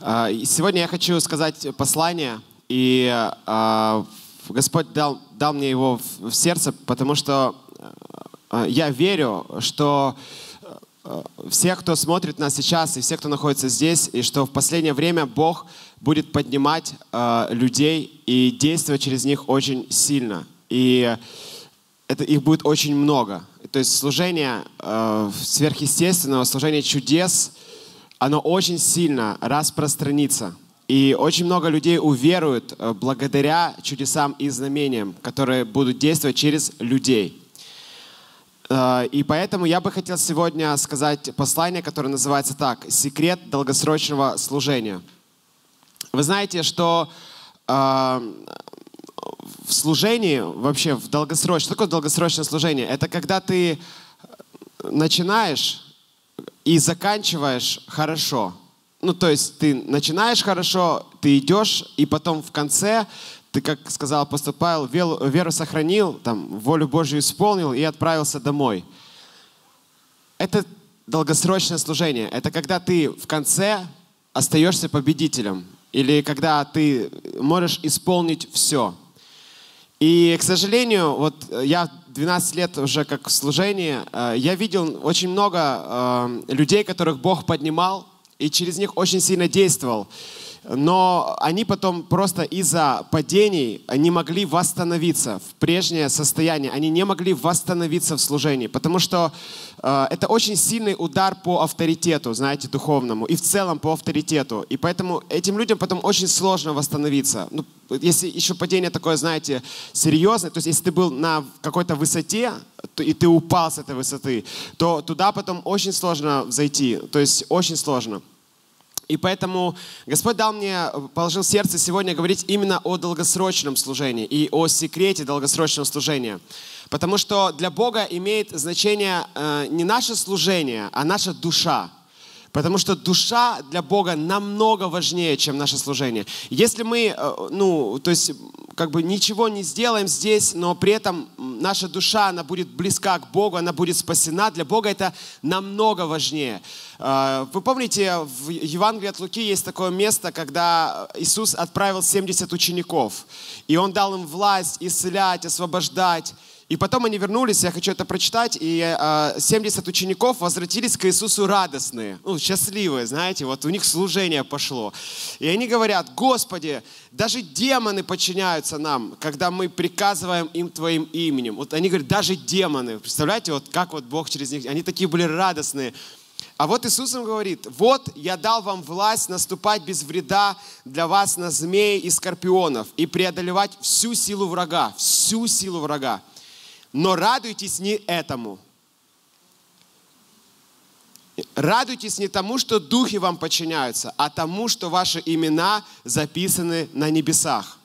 А, сегодня я хочу сказать послание, и а, Господь дал, дал мне его в сердце, потому что а, я верю, что все, кто смотрит нас сейчас, и все, кто находится здесь, и что в последнее время Бог будет поднимать людей и действовать через них очень сильно. И это, их будет очень много. То есть служение э, сверхъестественного, служение чудес – оно очень сильно распространится. И очень много людей уверуют э, благодаря чудесам и знамениям, которые будут действовать через людей. Э, и поэтому я бы хотел сегодня сказать послание, которое называется так «Секрет долгосрочного служения». Вы знаете, что э, в служении, вообще в долгосрочном, что такое долгосрочное служение? Это когда ты начинаешь и заканчиваешь хорошо. Ну, то есть ты начинаешь хорошо, ты идешь, и потом в конце ты, как сказал апостол Павел, веру сохранил, там, волю Божью исполнил и отправился домой. Это долгосрочное служение. Это когда ты в конце остаешься победителем. Или когда ты можешь исполнить все. И, к сожалению, вот я 12 лет уже как в служении, э, я видел очень много э, людей, которых Бог поднимал, и через них очень сильно действовал но они потом просто из-за падений не могли восстановиться в прежнее состояние. Они не могли восстановиться в служении, потому что э, это очень сильный удар по авторитету, знаете, духовному, и в целом по авторитету. И поэтому этим людям потом очень сложно восстановиться. Ну, если еще падение такое, знаете, серьезное, то есть если ты был на какой-то высоте, и ты упал с этой высоты, то туда потом очень сложно зайти, то есть очень сложно. И поэтому Господь дал мне, положил в сердце сегодня говорить именно о долгосрочном служении и о секрете долгосрочного служения. Потому что для Бога имеет значение э, не наше служение, а наша душа. Потому что душа для Бога намного важнее, чем наше служение. Если мы, э, ну, то есть как бы ничего не сделаем здесь, но при этом наша душа, она будет близка к Богу, она будет спасена. Для Бога это намного важнее. А, вы помните, в Евангелии от Луки есть такое место, когда Иисус отправил 70 учеников, и Он дал им власть исцелять, освобождать. И потом они вернулись, я хочу это прочитать, и 70 а, учеников возвратились к Иисусу радостные, ну, счастливые, знаете, вот у них служение пошло. И они говорят, Господи, даже демоны подчиняются нам, когда мы приказываем им Твоим именем. Вот они говорят, даже демоны, представляете, вот как вот Бог через них, они такие были радостные. А вот Иисус им говорит, вот я дал вам власть наступать без вреда для вас на змеи и скорпионов и преодолевать всю силу врага, всю силу врага. Но радуйтесь не этому. Радуйтесь не тому, что духи вам подчиняются, а тому, что ваши имена записаны на небесах.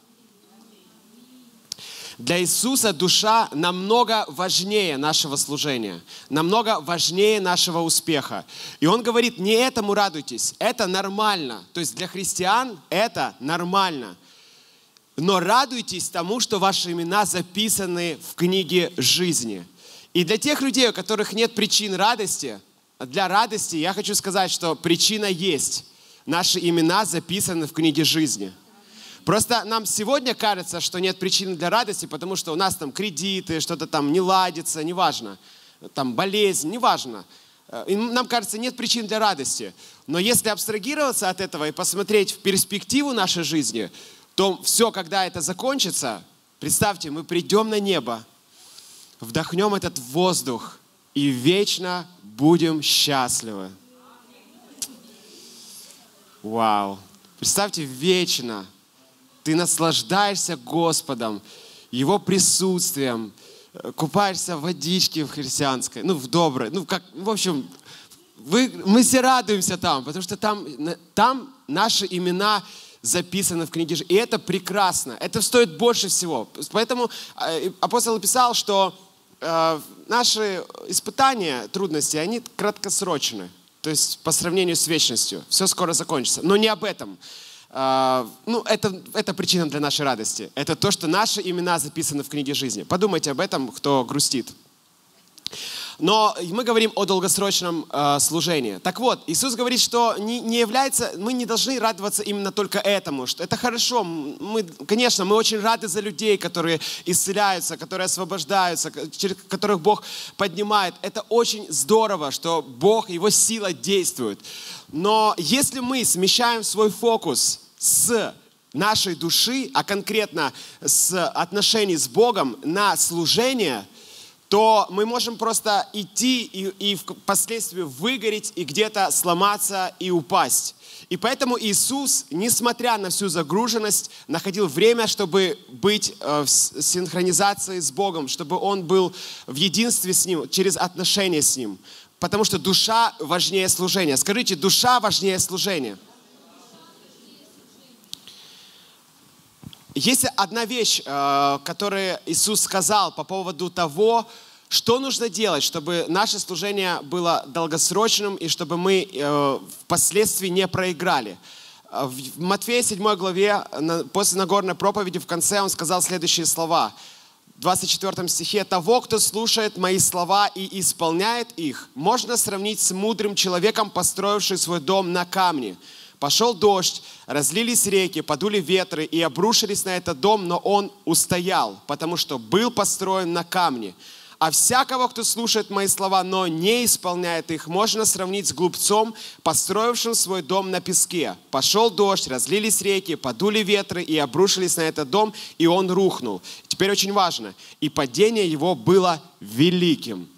Для Иисуса душа намного важнее нашего служения, намного важнее нашего успеха. И Он говорит, не этому радуйтесь, это нормально. То есть для христиан это нормально но радуйтесь тому, что ваши имена записаны в книге жизни. И для тех людей, у которых нет причин радости, для радости я хочу сказать, что причина есть. Наши имена записаны в книге жизни. Просто нам сегодня кажется, что нет причин для радости, потому что у нас там кредиты, что-то там не ладится, неважно. Там болезнь, неважно. И нам кажется, нет причин для радости. Но если абстрагироваться от этого и посмотреть в перспективу нашей жизни, то все, когда это закончится, представьте, мы придем на небо, вдохнем этот воздух и вечно будем счастливы. Вау! Представьте, вечно ты наслаждаешься Господом, Его присутствием, купаешься в водичке в христианской, ну, в доброй, ну, как, в общем, вы, мы все радуемся там, потому что там, там наши имена записано в книге. И это прекрасно. Это стоит больше всего. Поэтому э, апостол писал, что э, наши испытания, трудности, они краткосрочны. То есть по сравнению с вечностью. Все скоро закончится. Но не об этом. Uh, ну, это, это причина для нашей радости. Это то, что наши имена записаны в книге жизни. Подумайте об этом, кто грустит. Но мы говорим о долгосрочном э, служении. Так вот, Иисус говорит, что не, не является, мы не должны радоваться именно только этому, что это хорошо. Мы, конечно, мы очень рады за людей, которые исцеляются, которые освобождаются, через которых Бог поднимает. Это очень здорово, что Бог, Его сила действует. Но если мы смещаем свой фокус с нашей души, а конкретно с отношений с Богом на служение, то мы можем просто идти и, и впоследствии выгореть и где-то сломаться и упасть. И поэтому Иисус, несмотря на всю загруженность, находил время, чтобы быть э, в синхронизации с Богом, чтобы Он был в единстве с Ним, через отношения с Ним. Потому что душа важнее служения. Скажите, душа важнее служения. Есть одна вещь, э, которую Иисус сказал по поводу того, что нужно делать, чтобы наше служение было долгосрочным и чтобы мы э, впоследствии не проиграли. Э, в Матфея 7 главе, после Нагорной проповеди, в конце он сказал следующие слова. В 24 стихе, «Того, кто слушает мои слова и исполняет их, можно сравнить с мудрым человеком, построившим свой дом на камне». Пошел дождь, разлились реки, подули ветры и обрушились на этот дом, но он устоял, потому что был построен на камне. А всякого, кто слушает мои слова, но не исполняет их, можно сравнить с глупцом, построившим свой дом на песке. Пошел дождь, разлились реки, подули ветры и обрушились на этот дом, и он рухнул. Теперь очень важно. И падение его было великим.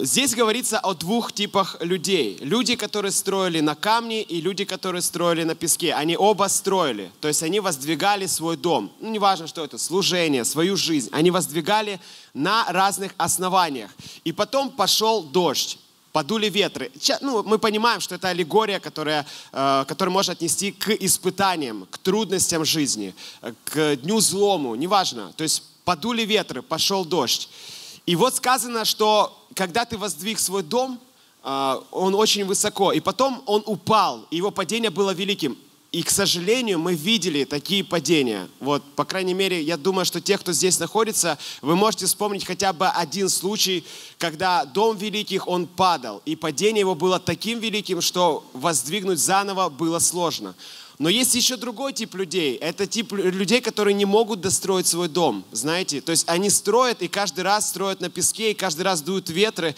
Здесь говорится о двух типах людей. Люди, которые строили на камне, и люди, которые строили на песке. Они оба строили, то есть они воздвигали свой дом. Ну, неважно, что это, служение, свою жизнь. Они воздвигали на разных основаниях. И потом пошел дождь подули ветры. Ну, мы понимаем, что это аллегория, которая, э, которая может отнести к испытаниям, к трудностям жизни, к дню злому, неважно. То есть подули ветры, пошел дождь. И вот сказано, что когда ты воздвиг свой дом, а, он очень высоко, и потом он упал, и его падение было великим. И, к сожалению, мы видели такие падения. Вот, по крайней мере, я думаю, что те, кто здесь находится, вы можете вспомнить хотя бы один случай, когда дом великих, он падал, и падение его было таким великим, что воздвигнуть заново было сложно. Но есть еще другой тип людей. Это тип людей, которые не могут достроить свой дом, знаете. То есть они строят и каждый раз строят на песке, и каждый раз дуют ветры,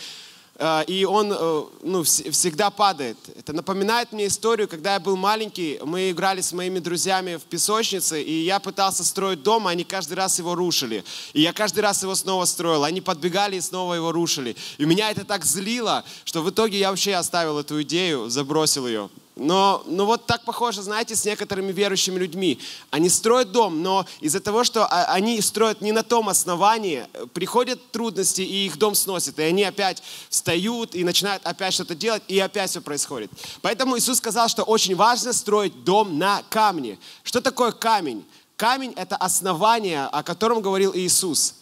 э, и он э, ну, всегда падает. Это напоминает мне историю, когда я был маленький, мы играли с моими друзьями в песочнице, и я пытался строить дом, а они каждый раз его рушили. И я каждый раз его снова строил. Они подбегали и снова его рушили. И меня это так злило, что в итоге я вообще оставил эту идею, забросил ее. Но, но вот так похоже, знаете, с некоторыми верующими людьми. Они строят дом, но из-за того, что а, они строят не на том основании, приходят трудности, и их дом сносит. И они опять встают и начинают опять что-то делать, и опять все происходит. Поэтому Иисус сказал, что очень важно строить дом на камне. Что такое камень? Камень – это основание, о котором говорил Иисус.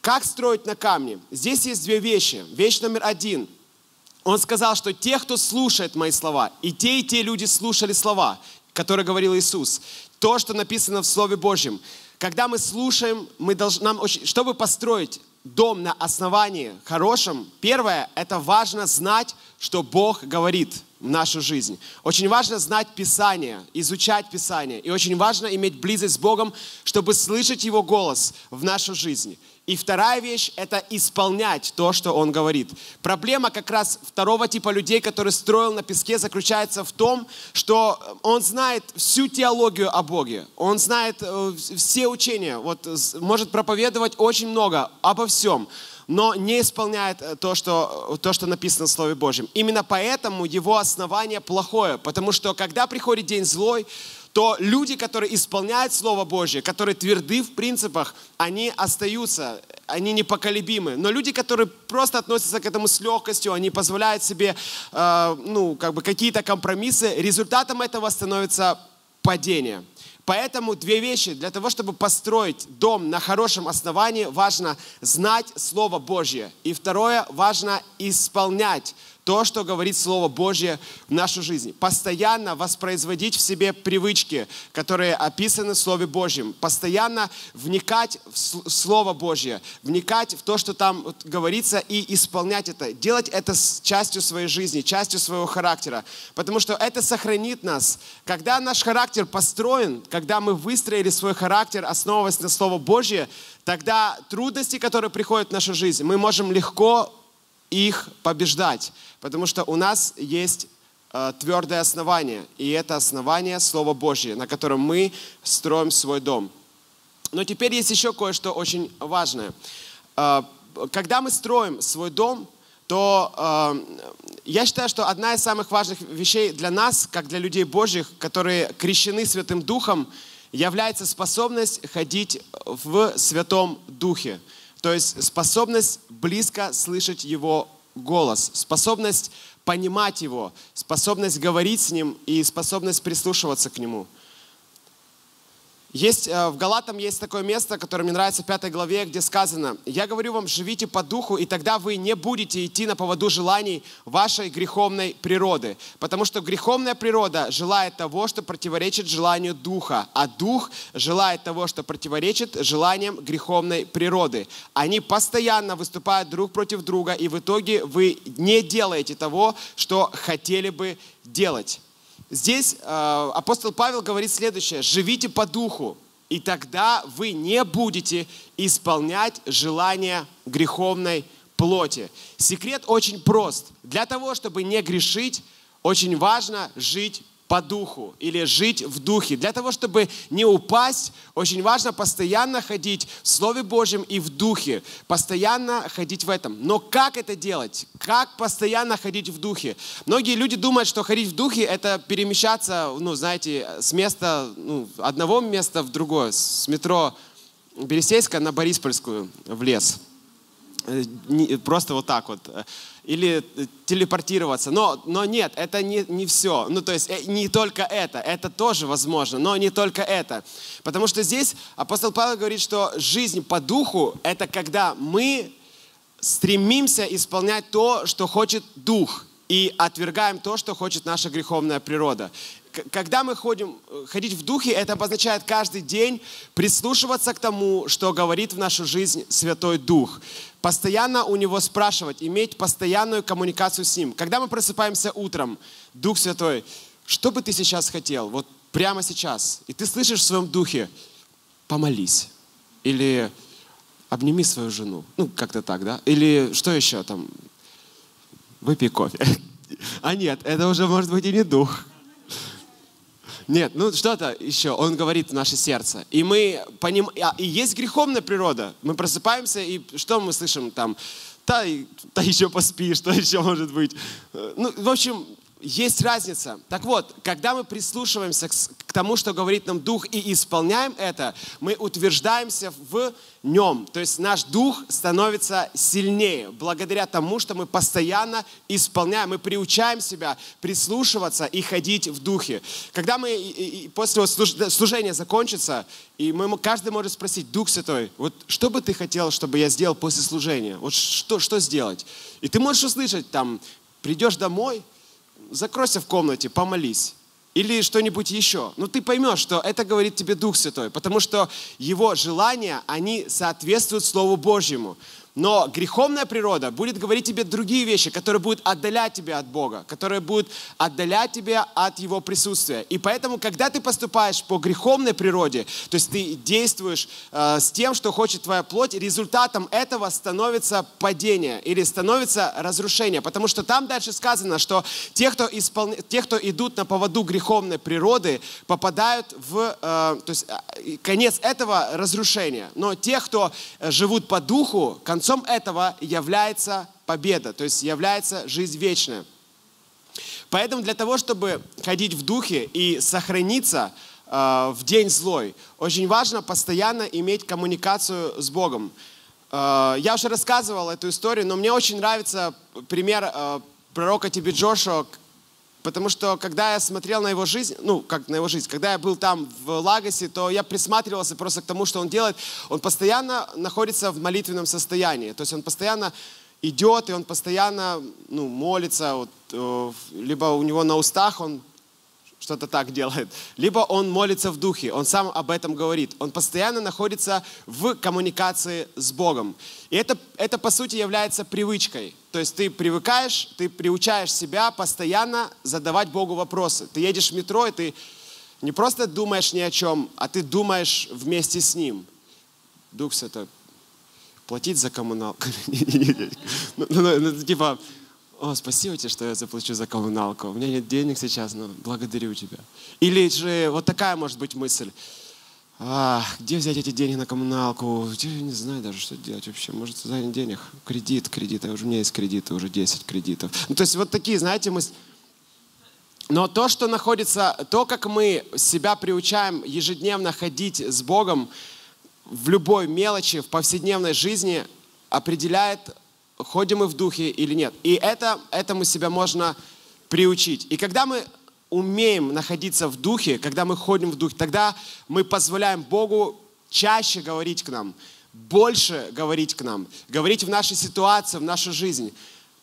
Как строить на камне? Здесь есть две вещи. Вещь номер один – он сказал, что те, кто слушает мои слова, и те, и те люди слушали слова, которые говорил Иисус. То, что написано в Слове Божьем. Когда мы слушаем, мы должны, нам очень, чтобы построить дом на основании хорошем, первое, это важно знать, что Бог говорит нашу жизнь. Очень важно знать Писание, изучать Писание. И очень важно иметь близость с Богом, чтобы слышать Его голос в нашу жизнь. И вторая вещь – это исполнять то, что он говорит. Проблема как раз второго типа людей, который строил на песке, заключается в том, что он знает всю теологию о Боге. Он знает э, все учения, вот, может проповедовать очень много обо всем но не исполняет э, то что, то, что написано в Слове Божьем. Именно поэтому его основание плохое, потому что когда приходит день злой, то люди, которые исполняют Слово Божье, которые тверды в принципах, они остаются, они непоколебимы. Но люди, которые просто относятся к этому с легкостью, они позволяют себе э, ну, как бы какие-то компромиссы, результатом этого становится падение. Поэтому две вещи. Для того, чтобы построить дом на хорошем основании, важно знать Слово Божье. И второе, важно исполнять то, что говорит Слово Божье в нашу жизнь. Постоянно воспроизводить в себе привычки, которые описаны в Слове Божьем. Постоянно вникать в Слово Божье, вникать в то, что там говорится, и исполнять это. Делать это с частью своей жизни, частью своего характера. Потому что это сохранит нас. Когда наш характер построен, когда мы выстроили свой характер, основываясь на Слово Божье, тогда трудности, которые приходят в нашу жизнь, мы можем легко их побеждать, потому что у нас есть э, твердое основание, и это основание Слова Божье, на котором мы строим свой дом. Но теперь есть еще кое-что очень важное. Э, когда мы строим свой дом, то э, я считаю, что одна из самых важных вещей для нас, как для людей Божьих, которые крещены Святым Духом, является способность ходить в Святом Духе. То есть способность близко слышать Его голос, способность понимать Его, способность говорить с Ним и способность прислушиваться к Нему – есть, э, в Галатам есть такое место, которое мне нравится в пятой главе, где сказано, «Я говорю вам, живите по духу, и тогда вы не будете идти на поводу желаний вашей греховной природы, потому что греховная природа желает того, что противоречит желанию духа, а дух желает того, что противоречит желаниям греховной природы. Они постоянно выступают друг против друга, и в итоге вы не делаете того, что хотели бы делать». Здесь э, апостол Павел говорит следующее. Живите по духу, и тогда вы не будете исполнять желания греховной плоти. Секрет очень прост. Для того, чтобы не грешить, очень важно жить по духу или жить в духе. Для того, чтобы не упасть, очень важно постоянно ходить в Слове Божьем и в духе. Постоянно ходить в этом. Но как это делать? Как постоянно ходить в духе? Многие люди думают, что ходить в духе – это перемещаться, ну, знаете, с места, ну, одного места в другое, с метро Бересейска на Бориспольскую в лес. Э, просто вот так вот или э, телепортироваться. Но, но нет, это не, не все. Ну, то есть э, не только это. Это тоже возможно, но не только это. Потому что здесь апостол Павел говорит, что жизнь по духу – это когда мы стремимся исполнять то, что хочет дух, и отвергаем то, что хочет наша греховная природа когда мы ходим, э, ходить в духе, это обозначает каждый день прислушиваться к тому, что говорит в нашу жизнь Святой Дух. Постоянно у Него спрашивать, иметь постоянную коммуникацию с Ним. Когда мы просыпаемся утром, Дух Святой, что бы ты сейчас хотел, вот прямо сейчас, и ты слышишь в своем духе, помолись. Или обними свою жену. Ну, как-то так, да? Или что еще там? Выпей кофе. А нет, это уже может быть и не дух. Нет, ну что-то еще. Он говорит в наше сердце. И мы понимаем, и есть греховная природа. Мы просыпаемся, и что мы слышим там? Та, та еще поспи, что еще может быть? Ну, в общем, есть разница. Так вот, когда мы прислушиваемся к тому, что говорит нам Дух, и исполняем это, мы утверждаемся в нем. То есть наш Дух становится сильнее, благодаря тому, что мы постоянно исполняем, мы приучаем себя прислушиваться и ходить в Духе. Когда мы после служения закончится, и мы, каждый может спросить, Дух Святой, вот что бы ты хотел, чтобы я сделал после служения? Вот что, что сделать? И ты можешь услышать там, придешь домой, закройся в комнате, помолись. Или что-нибудь еще. Но ты поймешь, что это говорит тебе Дух Святой, потому что его желания, они соответствуют Слову Божьему. Но греховная природа будет говорить тебе другие вещи, которые будут отдалять тебя от Бога, которые будут отдалять тебя от Его присутствия. И поэтому, когда ты поступаешь по греховной природе, то есть ты действуешь э, с тем, что хочет твоя плоть, результатом этого становится падение или становится разрушение. Потому что там дальше сказано, что те, кто, испол... те, кто идут на поводу греховной природы, попадают в... Э, то есть э, конец этого разрушения. Но те, кто э, живут по духу, концом этого является победа, то есть является жизнь вечная. Поэтому для того, чтобы ходить в духе и сохраниться э, в день злой, очень важно постоянно иметь коммуникацию с Богом. Э, я уже рассказывал эту историю, но мне очень нравится пример э, пророка Тебе Джошуа, Потому что когда я смотрел на его жизнь, ну, как на его жизнь, когда я был там в Лагосе, то я присматривался просто к тому, что он делает. Он постоянно находится в молитвенном состоянии. То есть он постоянно идет, и он постоянно ну, молится, вот, э, либо у него на устах он что-то так делает, либо он молится в духе, он сам об этом говорит. Он постоянно находится в коммуникации с Богом. И это, это по сути является привычкой. То есть ты привыкаешь, ты приучаешь себя постоянно задавать Богу вопросы. Ты едешь в метро, и ты не просто думаешь ни о чем, а ты думаешь вместе с Ним. Дух Святой, платить за коммуналку. Ну, ну, ну, типа, о, спасибо тебе, что я заплачу за коммуналку. У меня нет денег сейчас, но благодарю тебя. Или же вот такая может быть мысль. А, где взять эти деньги на коммуналку? Я не знаю даже, что делать вообще. Может, занять денег? Кредит, кредит. А уже у меня есть кредиты, уже 10 кредитов. Ну, то есть вот такие, знаете, мы... Но то, что находится, то, как мы себя приучаем ежедневно ходить с Богом в любой мелочи, в повседневной жизни, определяет ходим мы в духе или нет. И это, этому себя можно приучить. И когда мы умеем находиться в духе, когда мы ходим в духе, тогда мы позволяем Богу чаще говорить к нам, больше говорить к нам, говорить в нашей ситуации, в нашу жизнь.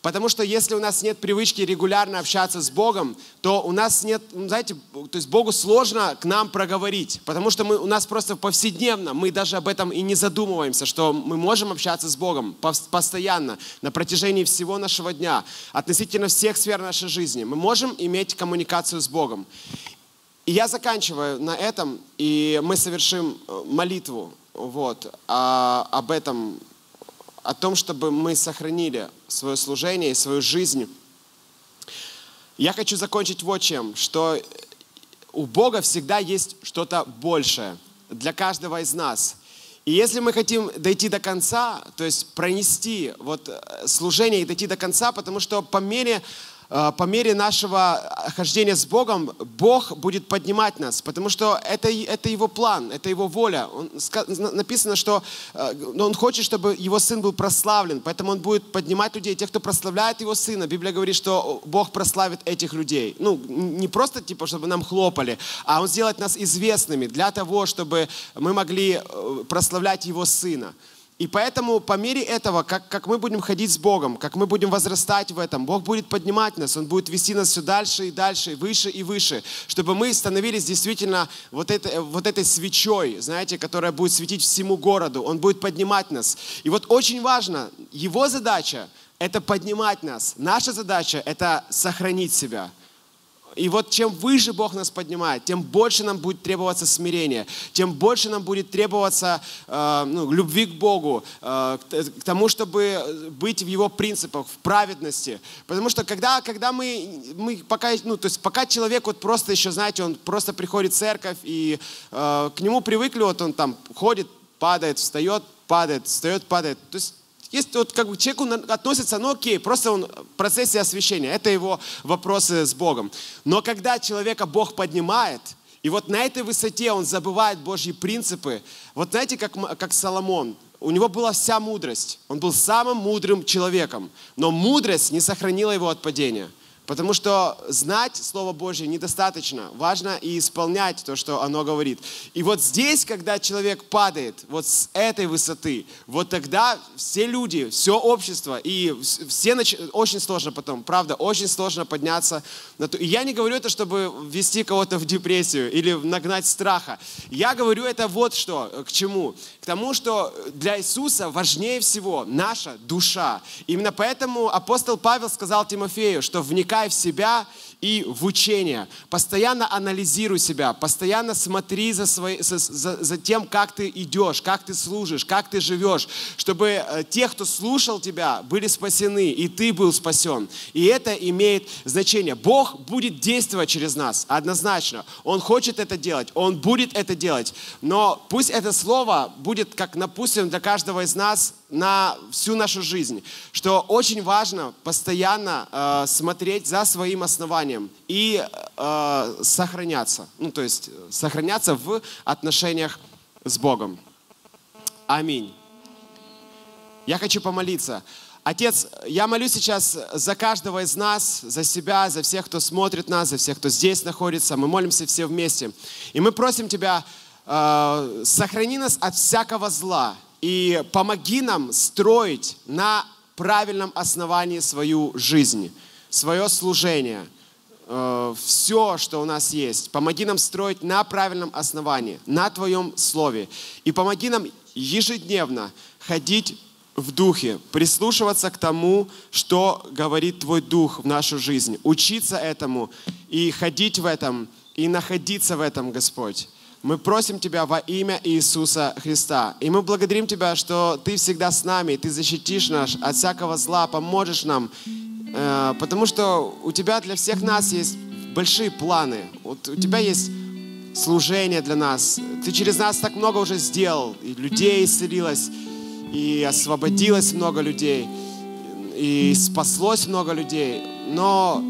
Потому что если у нас нет привычки регулярно общаться с Богом, то у нас нет, ну, знаете, то есть Богу сложно к нам проговорить, потому что мы, у нас просто повседневно, мы даже об этом и не задумываемся, что мы можем общаться с Богом постоянно, на протяжении всего нашего дня, относительно всех сфер нашей жизни. Мы можем иметь коммуникацию с Богом. И я заканчиваю на этом, и мы совершим э, молитву вот, а, об этом о том, чтобы мы сохранили свое служение и свою жизнь. Я хочу закончить вот чем, что у Бога всегда есть что-то большее для каждого из нас. И если мы хотим дойти до конца, то есть пронести вот служение и дойти до конца, потому что по мере Э, по мере нашего хождения с Богом, Бог будет поднимать нас, потому что это, это Его план, это Его воля. Он, написано, что э, Он хочет, чтобы Его Сын был прославлен, поэтому Он будет поднимать людей, тех, кто прославляет Его Сына. Библия говорит, что Бог прославит этих людей. Ну, не просто типа, чтобы нам хлопали, а Он сделает нас известными для того, чтобы мы могли э, прославлять Его Сына. И поэтому по мере этого, как, как мы будем ходить с Богом, как мы будем возрастать в этом, Бог будет поднимать нас, Он будет вести нас все дальше и дальше, выше и выше, чтобы мы становились действительно вот, это, вот этой свечой, знаете, которая будет светить всему городу. Он будет поднимать нас. И вот очень важно, Его задача – это поднимать нас. Наша задача – это сохранить себя. И вот чем выше Бог нас поднимает, тем больше нам будет требоваться смирение, тем больше нам будет требоваться э, ну, любви к Богу, э, к тому, чтобы быть в Его принципах, в праведности. Потому что когда, когда мы, мы пока, ну, то есть пока человек вот просто еще, знаете, он просто приходит в церковь, и э, к нему привыкли, вот он там ходит, падает, встает, падает, встает, падает. То есть есть вот как бы человеку относится, ну окей, просто он в процессе освящения, это его вопросы с Богом. Но когда человека Бог поднимает, и вот на этой высоте он забывает Божьи принципы, вот знаете, как, как Соломон, у него была вся мудрость, он был самым мудрым человеком, но мудрость не сохранила его от падения – Потому что знать Слово Божье недостаточно. Важно и исполнять то, что оно говорит. И вот здесь, когда человек падает, вот с этой высоты, вот тогда все люди, все общество, и все нач... очень сложно потом, правда, очень сложно подняться. На то. И я не говорю это, чтобы ввести кого-то в депрессию или нагнать страха. Я говорю это вот что, к чему. К тому, что для Иисуса важнее всего наша душа. Именно поэтому апостол Павел сказал Тимофею, что вникай вникай в себя и в учение. Постоянно анализируй себя, постоянно смотри за, свои, за, за, за тем, как ты идешь, как ты служишь, как ты живешь, чтобы э, те, кто слушал тебя, были спасены, и ты был спасен. И это имеет значение. Бог будет действовать через нас, однозначно. Он хочет это делать, Он будет это делать. Но пусть это слово будет как напустим для каждого из нас на всю нашу жизнь, что очень важно постоянно э, смотреть за своим основанием и э, сохраняться, ну то есть сохраняться в отношениях с Богом. Аминь. Я хочу помолиться. Отец, я молюсь сейчас за каждого из нас, за себя, за всех, кто смотрит нас, за всех, кто здесь находится. Мы молимся все вместе. И мы просим Тебя, э, сохрани нас от всякого зла и помоги нам строить на правильном основании свою жизнь, свое служение, э, все, что у нас есть. Помоги нам строить на правильном основании, на Твоем Слове. И помоги нам ежедневно ходить в духе, прислушиваться к тому, что говорит Твой Дух в нашу жизнь, учиться этому и ходить в этом, и находиться в этом, Господь. Мы просим Тебя во имя Иисуса Христа. И мы благодарим Тебя, что Ты всегда с нами, Ты защитишь нас от всякого зла, поможешь нам, э, потому что у Тебя для всех нас есть большие планы. Вот у Тебя есть служение для нас. Ты через нас так много уже сделал, и людей исцелилось, и освободилось много людей, и спаслось много людей. Но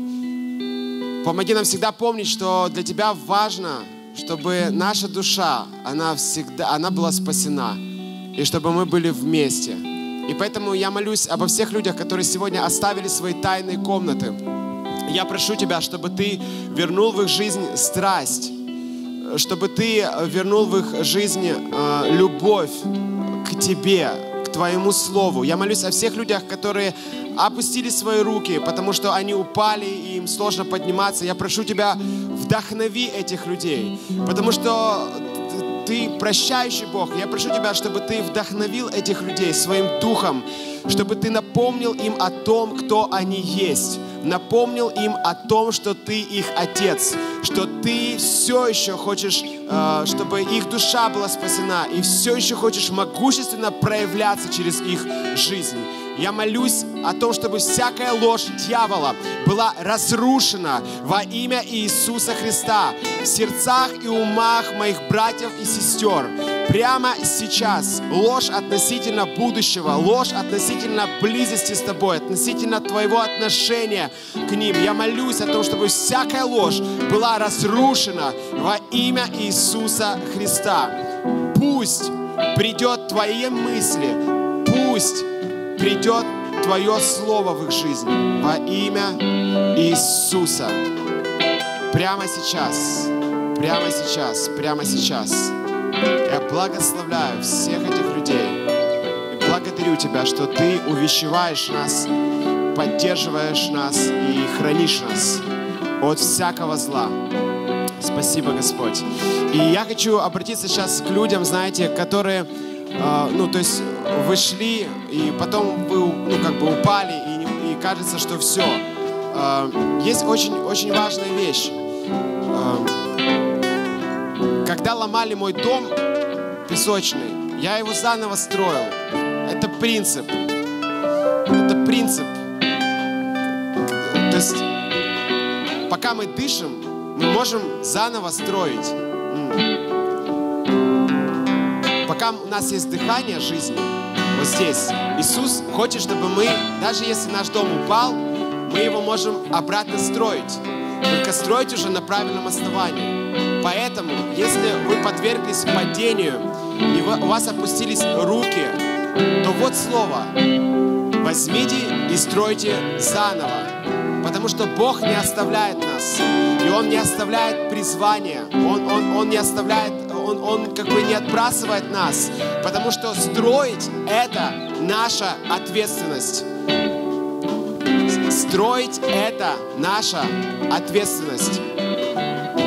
помоги нам всегда помнить, что для Тебя важно, чтобы наша душа, она всегда, она была спасена, и чтобы мы были вместе. И поэтому я молюсь обо всех людях, которые сегодня оставили свои тайные комнаты. Я прошу Тебя, чтобы Ты вернул в их жизнь страсть, чтобы Ты вернул в их жизнь э, любовь к Тебе, к Твоему Слову. Я молюсь о всех людях, которые опустили свои руки, потому что они упали, и им сложно подниматься. Я прошу Тебя, вдохнови этих людей, потому что ты прощающий Бог. Я прошу Тебя, чтобы Ты вдохновил этих людей своим духом, чтобы Ты напомнил им о том, кто они есть. Напомнил им о том, что Ты их Отец, что Ты все еще хочешь, э, чтобы их душа была спасена, и все еще хочешь могущественно проявляться через их жизнь. Я молюсь о том, чтобы всякая ложь дьявола была разрушена во имя Иисуса Христа в сердцах и умах моих братьев и сестер. Прямо сейчас ложь относительно будущего, ложь относительно близости с тобой, относительно твоего отношения к ним. Я молюсь о том, чтобы всякая ложь была разрушена во имя Иисуса Христа. Пусть придет твои мысли, пусть придет Твое Слово в их жизнь во имя Иисуса. Прямо сейчас, прямо сейчас, прямо сейчас. Я благословляю всех этих людей и благодарю Тебя, что Ты увещеваешь нас, поддерживаешь нас и хранишь нас от всякого зла. Спасибо, Господь. И я хочу обратиться сейчас к людям, знаете, которые ну, то есть вы шли, и потом вы, ну, как бы упали, и, и кажется, что все. А, есть очень, очень важная вещь. А, когда ломали мой дом песочный, я его заново строил. Это принцип. Это принцип. То есть, пока мы дышим, мы можем заново строить пока у нас есть дыхание жизни, вот здесь, Иисус хочет, чтобы мы, даже если наш дом упал, мы его можем обратно строить. Только строить уже на правильном основании. Поэтому, если вы подверглись падению, и у вас опустились руки, то вот слово. Возьмите и стройте заново. Потому что Бог не оставляет нас. И Он не оставляет призвание. Он, он, он не оставляет он, он как бы не отбрасывает нас, потому что строить — это наша ответственность. Строить — это наша ответственность.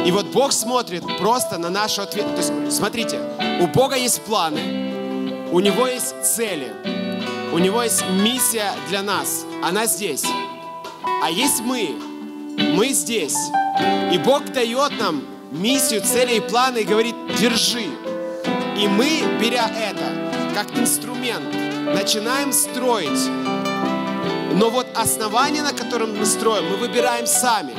И вот Бог смотрит просто на нашу ответственность. То есть, смотрите, у Бога есть планы, у Него есть цели, у Него есть миссия для нас. Она здесь. А есть мы. Мы здесь. И Бог дает нам миссию, цели и планы и говорит, держи. И мы, беря это как инструмент, начинаем строить. Но вот основание, на котором мы строим, мы выбираем сами.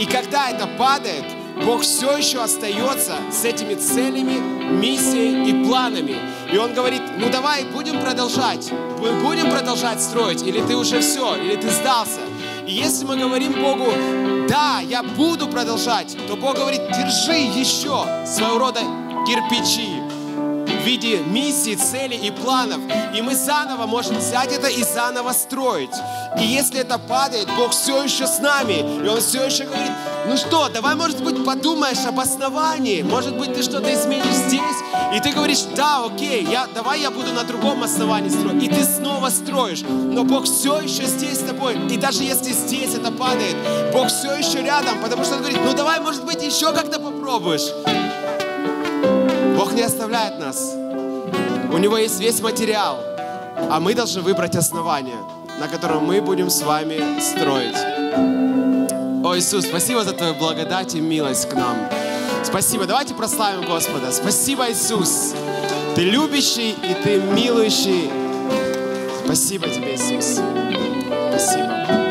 И когда это падает, Бог все еще остается с этими целями, миссией и планами. И Он говорит, ну давай, будем продолжать. Мы будем продолжать строить, или ты уже все, или ты сдался. И если мы говорим Богу, да, я буду продолжать, то Бог говорит, держи еще своего рода кирпичи в виде миссий, целей и планов. И мы заново можем взять это и заново строить. И если это падает, Бог все еще с нами. И Он все еще говорит, ну что, давай, может быть, подумаешь об основании. Может быть, ты что-то изменишь здесь, и ты говоришь, да, окей, я, давай я буду на другом основании строить. И ты снова строишь. Но Бог все еще здесь с тобой. И даже если здесь это падает, Бог все еще рядом, потому что Он говорит, ну давай, может быть, еще как-то попробуешь. Бог не оставляет нас. У Него есть весь материал, а мы должны выбрать основание, на котором мы будем с вами строить. О, Иисус, спасибо за Твою благодать и милость к нам. Спасибо. Давайте прославим Господа. Спасибо, Иисус. Ты любящий и Ты милующий. Спасибо Тебе, Иисус. Спасибо.